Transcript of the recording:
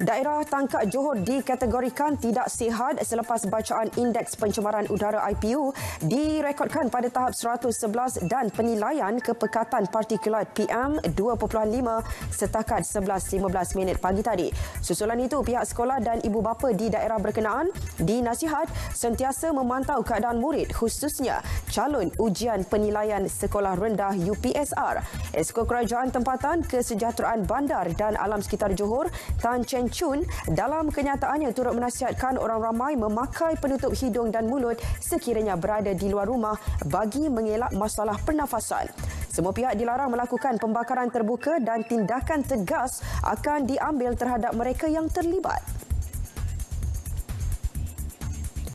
Daerah Tangkak Johor dikategorikan tidak sihat selepas bacaan Indeks Pencemaran Udara IPU direkodkan pada tahap 111 dan penilaian kepekatan partikulat PM 2.5 setakat 11.15 minit pagi tadi. Susulan itu, pihak sekolah dan ibu bapa di daerah berkenaan dinasihat sentiasa memantau keadaan murid khususnya calon ujian penilaian sekolah rendah UPSR. Esko Kerajaan Tempatan Kesejahteraan Bandar dan Alam Sekitar Johor, Tan Chen Chun dalam kenyataannya turut menasihatkan orang ramai memakai penutup hidung dan mulut sekiranya berada di luar rumah bagi mengelak masalah pernafasan. Semua pihak dilarang melakukan pembakaran terbuka dan tindakan tegas akan diambil terhadap mereka yang terlibat.